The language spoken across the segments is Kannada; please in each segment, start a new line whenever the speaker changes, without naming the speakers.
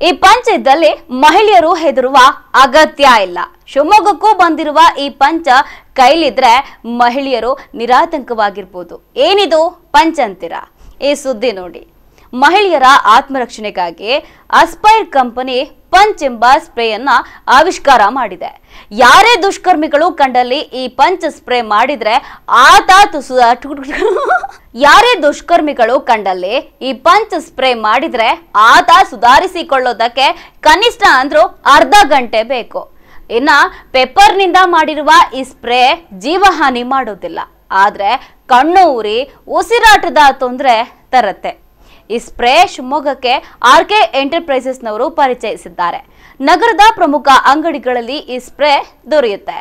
ಈ ಪಂಚ ಇದ್ದಲ್ಲಿ ಮಹಿಳೆಯರು ಹೆದರುವ ಅಗತ್ಯ ಇಲ್ಲ. ಶಿವಮೊಗ್ಗಕ್ಕೂ ಬಂದಿರುವ ಈ ಪಂಚ ಕೈಲಿದ್ರೆ ಮಹಿಳೆಯರು ನಿರಾತಂಕವಾಗಿರ್ಬೋದು. ಏನಿದು ಪಂಚ ಅಂತೀರಾ? ಈ ಸುದ್ದಿ ನೋಡಿ. ಮಹಿಳೆಯರ ಆತ್ಮರಕ್ಷಣೆಗಾಗಿ ಅಸ್ಪೈರ್ ಕಂಪನಿ ಪಂಚ್ ಎಂಬ ಸ್ಪ್ರೇಯನ್ನ ಆವಿಷ್ಕಾರ ಮಾಡಿದೆ. ಯಾರೇ ದುಷ್ಕರ್ಮಿಗಳು ಕಂಡಲ್ಲಿ ಈ ಪಂಚ್ ಸ್ಪ್ರೇ ಮಾಡಿದ್ರೆ ಆತ ತುಸು ಯಾರೇ ದುಷ್ಕರ್ಮಿಗಳು ಕಂಡಲ್ಲಿ ಈ ಪಂಚ್ ಸ್ಪ್ರೇ ಮಾಡಿದ್ರೆ ಆತ ಸುಧಾರಿಸಿಕೊಳ್ಳೋದಕ್ಕೆ ಕನಿಷ್ಠ ಅಂದ್ರೂ ಅರ್ಧ ಗಂಟೆ ಬೇಕು ಇನ್ನ ಪೆಪ್ಪರ್ನಿಂದ ಮಾಡಿರುವ ಈ ಸ್ಪ್ರೇ ಜೀವಹಾನಿ ಮಾಡೋದಿಲ್ಲ ಆದ್ರೆ ಕಣ್ಣು ಉರಿ ಉಸಿರಾಟದ ತೊಂದರೆ ತರತ್ತೆ ಈ ಸ್ಪ್ರೇ ಶಿವಮೊಗ್ಗಕ್ಕೆ ಆರ್ ಕೆ ಎಂಟರ್ಪ್ರೈಸಸ್ನವರು ಪರಿಚಯಿಸಿದ್ದಾರೆ. ನಗರದ ಪ್ರಮುಖ ಅಂಗಡಿಗಳಲ್ಲಿ ಈ ಸ್ಪ್ರೇ ದೊರೆಯುತ್ತೆ.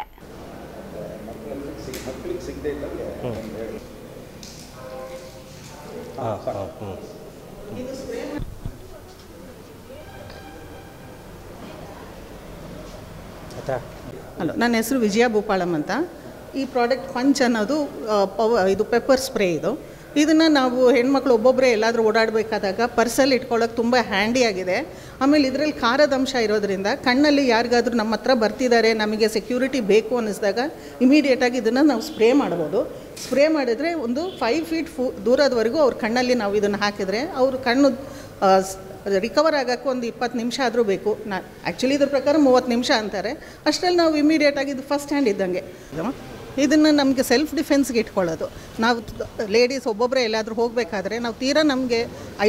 ಹಲೋ, ನನ್ನ ಹೆಸರು ವಿಜಯ ಭೂಪಾಳಂ ಅಂತ. ಈ ಪ್ರಾಡಕ್ಟ್ ಪಂಚ್ ಅನ್ನೋದು ಪವ, ಇದು ಪೆಪ್ಪರ್ ಸ್ಪ್ರೇ ಇದು. ಇದನ್ನು ನಾವು ಹೆಣ್ಮಕ್ಳು ಒಬ್ಬೊಬ್ಬರೇ ಎಲ್ಲಾದರೂ ಓಡಾಡಬೇಕಾದಾಗ ಪರ್ಸಲ್ಲಿ ಇಟ್ಕೊಳ್ಳೋಕೆ ತುಂಬ ಹ್ಯಾಂಡಿಯಾಗಿದೆ ಆಮೇಲೆ ಇದರಲ್ಲಿ ಖಾರದ ಅಂಶ ಇರೋದ್ರಿಂದ ಕಣ್ಣಲ್ಲಿ ಯಾರಿಗಾದರೂ ನಮ್ಮ ಹತ್ರ ಬರ್ತಿದ್ದಾರೆ ನಮಗೆ ಸೆಕ್ಯೂರಿಟಿ ಬೇಕು ಅನ್ನಿಸಿದಾಗ ಇಮಿಡಿಯೇಟಾಗಿ ಇದನ್ನು ನಾವು ಸ್ಪ್ರೇ ಮಾಡ್ಬೋದು. ಸ್ಪ್ರೇ ಮಾಡಿದರೆ ಒಂದು ಫೈವ್ ಫೀಟ್ ಫು, ದೂರದವರೆಗೂ ಅವ್ರ ಕಣ್ಣಲ್ಲಿ ನಾವು ಇದನ್ನು ಹಾಕಿದರೆ ಅವ್ರ ಕಣ್ಣು ರಿಕವರ್ ಆಗೋಕ್ಕೆ ಒಂದು ಇಪ್ಪತ್ತು ನಿಮಿಷ ಆದರೂ ಬೇಕು. ನಾ ಆ್ಯಕ್ಚುಲಿ ಇದ್ರ ಪ್ರಕಾರ ಮೂವತ್ತು ನಿಮಿಷ ಅಂತಾರೆ. ಅಷ್ಟರಲ್ಲಿ ನಾವು ಇಮಿಡಿಯೇಟಾಗಿ ಇದು ಫಸ್ಟ್ ಹ್ಯಾಂಡ್ ಇದ್ದಂಗೆ. ಇದನ್ನು ನಮಗೆ ಸೆಲ್ಫ್ ಡಿಫೆನ್ಸ್ಗೆ ಇಟ್ಕೊಳ್ಳೋದು. ನಾವು ಲೇಡೀಸ್ ಒಬ್ಬೊಬ್ಬರೇ ಎಲ್ಲಾದರೂ ಹೋಗಬೇಕಾದ್ರೆ ನಾವು ತೀರಾ ನಮಗೆ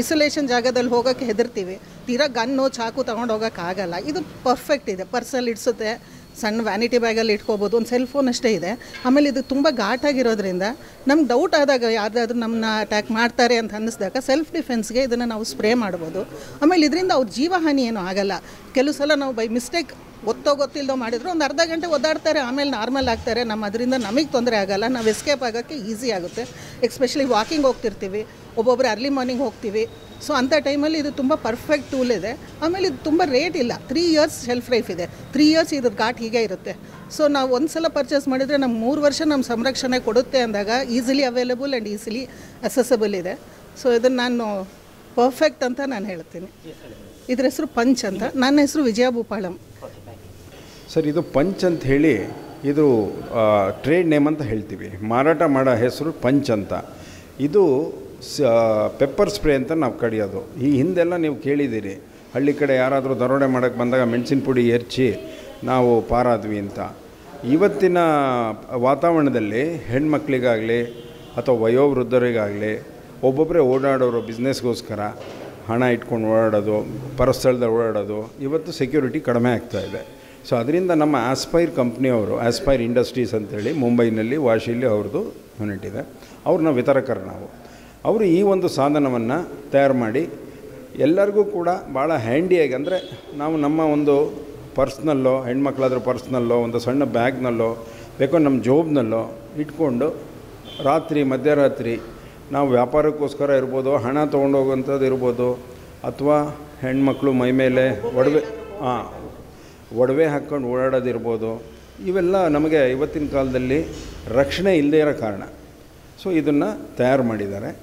ಐಸೋಲೇಷನ್ ಜಾಗದಲ್ಲಿ ಹೋಗೋಕ್ಕೆ ಹೆದರ್ತೀವಿ. ತೀರಾ ಗನ್ನು ಚಾಕು ತೊಗೊಂಡು ಹೋಗೋಕೆ ಆಗಲ್ಲ. ಇದು ಪರ್ಫೆಕ್ಟ್ ಇದೆ. ಪರ್ಸಲ್ಲಿ ಇಡಿಸುತ್ತೆ. ಸಣ್ಣ ವ್ಯಾನಿಟಿ ಬ್ಯಾಗಲ್ಲಿ ಇಟ್ಕೋಬೋದು. ಒಂದು ಸೆಲ್ ಫೋನ್ ಅಷ್ಟೇ ಇದೆ. ಆಮೇಲೆ ಇದು ತುಂಬ ಘಾಟಾಗಿರೋದ್ರಿಂದ ನಮ್ಗೆ ಡೌಟ್ ಆದಾಗ ಯಾರ್ದಾದ್ರೂ ನಮ್ಮನ್ನ ಅಟ್ಯಾಕ್ ಮಾಡ್ತಾರೆ ಅಂತ ಅನ್ನಿಸಿದಾಗ ಸೆಲ್ಫ್ ಡಿಫೆನ್ಸ್ಗೆ ಇದನ್ನು ನಾವು ಸ್ಪ್ರೇ ಮಾಡ್ಬೋದು. ಆಮೇಲೆ ಇದರಿಂದ ಅವ್ರ ಜೀವಹಾನಿ ಏನೂ ಆಗಲ್ಲ. ಕೆಲವು ಸಲ ನಾವು ಬೈ ಮಿಸ್ಟೇಕ್ ಗೊತ್ತೋ ಗೊತ್ತಿಲ್ಲದ ಮಾಡಿದ್ರು. ಒಂದು ಅರ್ಧ ಗಂಟೆ ಒದ್ದಾಡ್ತಾರೆ, ಆಮೇಲೆ ನಾರ್ಮಲ್ ಆಗ್ತಾರೆ. ನಮ್ಮ ಅದರಿಂದ ನಮಗೆ ತೊಂದರೆ ಆಗಲ್ಲ. ನಾವು ಎಸ್ಕೇಪ್ ಆಗೋಕ್ಕೆ ಈಸಿ ಆಗುತ್ತೆ. ಎಕ್ಸ್ಪೆಷಲಿ ವಾಕಿಂಗ್ ಹೋಗ್ತಿರ್ತೀವಿ. ಒಬ್ಬೊಬ್ಬರು ಅರ್ಲಿ ಮಾರ್ನಿಂಗ್ ಹೋಗ್ತೀವಿ. ಸೊ ಅಂಥ ಟೈಮಲ್ಲಿ ಇದು ತುಂಬ ಪರ್ಫೆಕ್ಟ್ ಟೂಲ್ ಇದೆ. ಆಮೇಲೆ ಇದು ತುಂಬ ರೇಟ್ ಇಲ್ಲ. ತ್ರೀ ಇಯರ್ಸ್ ಶೆಲ್ಫ್ ಲೈಫ್ ಇದೆ. ತ್ರೀ ಇಯರ್ಸ್ ಇದ್ರ ಘಾಟ್ ಹೀಗೆ ಇರುತ್ತೆ. ಸೊ ನಾವು ಒಂದು ಸಲ ಪರ್ಚೇಸ್ ಮಾಡಿದರೆ ನಮ್ಮ ಮೂರು ವರ್ಷ ನಮ್ಮ ಸಂರಕ್ಷಣೆ ಕೊಡುತ್ತೆ ಅಂದಾಗ easily available and easily accessible ಇದೆ. ಸೊ ಇದನ್ನು ನಾನು ಪರ್ಫೆಕ್ಟ್ ಅಂತ ನಾನು ಹೇಳ್ತೀನಿ. ಇದ್ರ ಹೆಸರು ಪಂಚ್ ಅಂತ. ನನ್ನ ಹೆಸರು ವಿಜಯ ಭೂಪಾಳಂ.
ಸರ್, ಇದು ಪಂಚ್ ಅಂತ ಹೇಳಿ ಇದು ಟ್ರೇಡ್ ನೇಮ್ ಅಂತ ಹೇಳ್ತೀವಿ. ಮಾರಾಟ ಮಾಡೋ ಹೆಸರು ಪಂಚ್ ಅಂತ. ಇದು ಸ ಪೆಪ್ಪರ್ ಸ್ಪ್ರೇ ಅಂತ ನಾವು ಕಡಿಯೋದು. ಈ ಹಿಂದೆಲ್ಲ ನೀವು ಕೇಳಿದ್ದೀರಿ. ಹಳ್ಳಿ ಕಡೆ ಯಾರಾದರೂ ದರೋಡೆ ಮಾಡೋಕ್ಕೆ ಬಂದಾಗ ಮೆಣಸಿನ ಪುಡಿ ಎರ್ಚಿ ನಾವು ಪಾರಾದ್ವಿ ಅಂತ. ಇವತ್ತಿನ ವಾತಾವರಣದಲ್ಲಿ ಹೆಣ್ಮಕ್ಳಿಗಾಗಲಿ ಅಥವಾ ವಯೋವೃದ್ಧರಿಗಾಗಲಿ ಒಬ್ಬೊಬ್ಬರೇ ಓಡಾಡೋರು ಬಿಸ್ನೆಸ್ಗೋಸ್ಕರ ಹಣ ಇಟ್ಕೊಂಡು ಓಡಾಡೋದು, ಪರಸ್ಥಳದಲ್ಲಿ ಓಡಾಡೋದು, ಇವತ್ತು ಸೆಕ್ಯೂರಿಟಿ ಕಡಿಮೆ ಆಗ್ತಾ ಇದೆ. ಸೊ ಅದರಿಂದ ನಮ್ಮ ಆಸ್ಪೈರ್ ಕಂಪ್ನಿಯವರು ಆಸ್ಪೈರ್ ಇಂಡಸ್ಟ್ರೀಸ್ ಅಂತೇಳಿ ಮುಂಬೈನಲ್ಲಿ ವಾಶಿಯಲ್ಲಿ ಅವ್ರದ್ದು ಯೂನಿಟ್ ಇದೆ. ನಾವು ವಿತರಕರು ನಾವು. ಅವರು ಈ ಒಂದು ಸಾಧನವನ್ನು ತಯಾರು ಮಾಡಿ, ಎಲ್ಲರಿಗೂ ಕೂಡ ಭಾಳ ಹ್ಯಾಂಡಿಯಾಗಿ ಅಂದರೆ ನಾವು ನಮ್ಮ ಒಂದು ಪರ್ಸ್ನಲ್ಲೋ ಹೆಣ್ಮಕ್ಳಾದ್ರೂ ಪರ್ಸ್ನಲ್ಲೋ ಒಂದು ಸಣ್ಣ ಬ್ಯಾಗ್ನಲ್ಲೋ ಬೇಕೋ ನಮ್ಮ ಜೋಬ್ನಲ್ಲೋ ಇಟ್ಕೊಂಡು ರಾತ್ರಿ, ಮಧ್ಯರಾತ್ರಿ ನಾವು ವ್ಯಾಪಾರಕ್ಕೋಸ್ಕರ ಇರ್ಬೋದು, ಹಣ ತೊಗೊಂಡೋಗೋಂಥದ್ದು ಇರ್ಬೋದು, ಅಥವಾ ಹೆಣ್ಮಕ್ಳು ಮೈ ಮೇಲೆ ಒಡವೆ ಹಾಂ ಒಡವೆ ಹಾಕ್ಕೊಂಡು ಓಡಾಡೋದಿರ್ಬೋದು. ಇವೆಲ್ಲ ನಮಗೆ ಇವತ್ತಿನ ಕಾಲದಲ್ಲಿ ರಕ್ಷಣೆ ಇಲ್ಲದೇ ಇರೋ ಕಾರಣ. ಸೊ ಇದನ್ನು ತಯಾರು ಮಾಡಿದ್ದಾರೆ.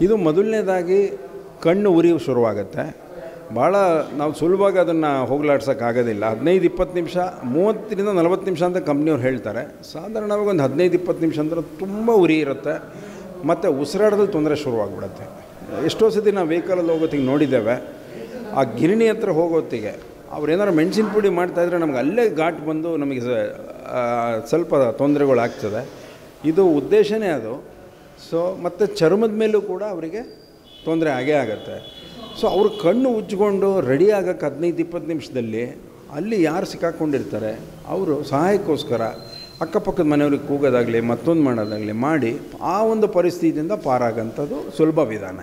ಇದು ಮೊದಲನೇದಾಗಿ ಕಣ್ಣು ಉರಿ ಶುರುವಾಗುತ್ತೆ. ಭಾಳ ನಾವು ಸುಲಭವಾಗಿ ಅದನ್ನು ಹೋಗ್ಲಾಡ್ಸೋಕ್ಕಾಗೋದಿಲ್ಲ ಹದಿನೈದು ಇಪ್ಪತ್ತು ನಿಮಿಷ, ಮೂವತ್ತರಿಂದ ನಲವತ್ತು ನಿಮಿಷ ಅಂತ ಕಂಪ್ನಿಯವ್ರು ಹೇಳ್ತಾರೆ. ಸಾಧಾರಣವಾಗಿ ಒಂದು ಹದಿನೈದು ಇಪ್ಪತ್ತು ನಿಮಿಷ ಅಂದ್ರೆ ತುಂಬ ಉರಿ ಇರುತ್ತೆ. ಮತ್ತು ಉಸಿರಾಟದಲ್ಲಿ ತೊಂದರೆ ಶುರುವಾಗ್ಬಿಡುತ್ತೆ. ಎಷ್ಟೋ ಸತಿ ನಾವು ವೆಹಿಕಲಲ್ಲಿ ಹೋಗೋತ್ತಿಗೆ ನೋಡಿದ್ದೇವೆ. ಆ ಗಿರಣಿ ಹತ್ರ ಹೋಗೋತ್ತಿಗೆ ಅವ್ರು ಏನಾರು ಮೆಣಸಿನ ಪುಡಿ ಮಾಡ್ತಾಯಿದ್ರೆ ನಮ್ಗೆ ಅಲ್ಲೇ ಘಾಟ್ ಬಂದು ನಮಗೆ ಸ್ವಲ್ಪ ತೊಂದರೆಗಳಾಗ್ತದೆ ಇದು ಉದ್ದೇಶನೇ ಅದು. ಸೊ ಮತ್ತು ಚರ್ಮದ ಮೇಲೂ ಕೂಡ ಅವರಿಗೆ ತೊಂದರೆ ಆಗೇ ಆಗುತ್ತೆ. ಸೊ ಅವ್ರ ಕಣ್ಣು ಉಜ್ಜಿಕೊಂಡು ರೆಡಿ ಆಗೋಕ್ಕೆ ಹದಿನೈದು, ಇಪ್ಪತ್ತು ನಿಮಿಷದಲ್ಲಿ ಅಲ್ಲಿ ಯಾರು ಸಿಕ್ಕಾಕ್ಕೊಂಡಿರ್ತಾರೆ ಅವರು ಸಹಾಯಕ್ಕೋಸ್ಕರ ಅಕ್ಕಪಕ್ಕದ ಮನೆಯವ್ರಿಗೆ ಕೂಗೋದಾಗಲಿ ಮತ್ತೊಂದು ಮಾಡೋದಾಗಲಿ ಮಾಡಿ ಆ ಒಂದು ಪರಿಸ್ಥಿತಿಯಿಂದ ಪಾರಾಗಂಥದ್ದು ಸುಲಭ ವಿಧಾನ